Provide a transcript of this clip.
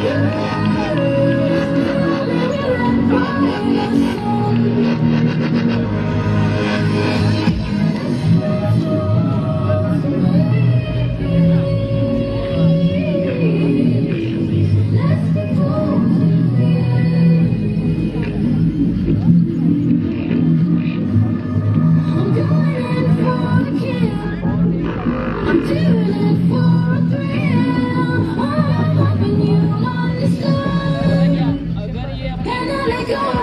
Can let go